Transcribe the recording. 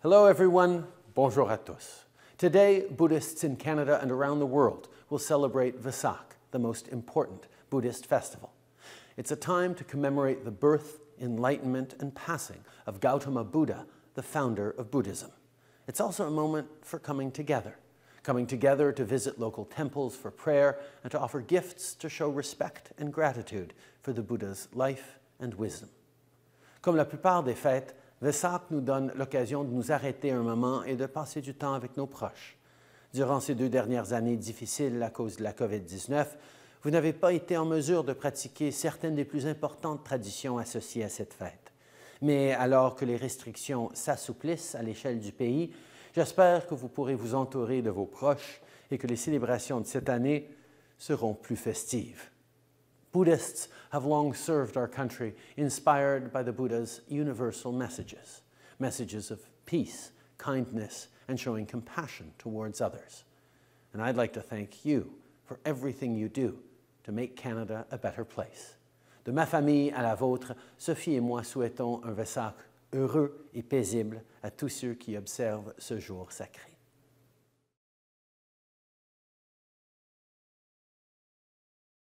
Hello everyone, bonjour à tous. Today, Buddhists in Canada and around the world will celebrate Vesak, the most important Buddhist festival. It's a time to commemorate the birth, enlightenment, and passing of Gautama Buddha, the founder of Buddhism. It's also a moment for coming together, coming together to visit local temples for prayer and to offer gifts to show respect and gratitude for the Buddha's life and wisdom. Comme la plupart des fêtes, Vesak nous donne l'occasion de nous arrêter un moment et de passer du temps avec nos proches. Durant ces deux dernières années difficiles à cause de la COVID-19, vous n'avez pas été en mesure de pratiquer certaines des plus importantes traditions associées à cette fête. Mais alors que les restrictions s'assouplissent à l'échelle du pays, j'espère que vous pourrez vous entourer de vos proches et que les célébrations de cette année seront plus festives. Buddhists have long served our country, inspired by the Buddha's universal messages messages of peace, kindness, and showing compassion towards others. And I'd like to thank you for everything you do to make Canada a better place. De ma famille à la vôtre, Sophie et moi souhaitons un Vesak heureux et paisible à tous ceux qui observent ce jour sacré.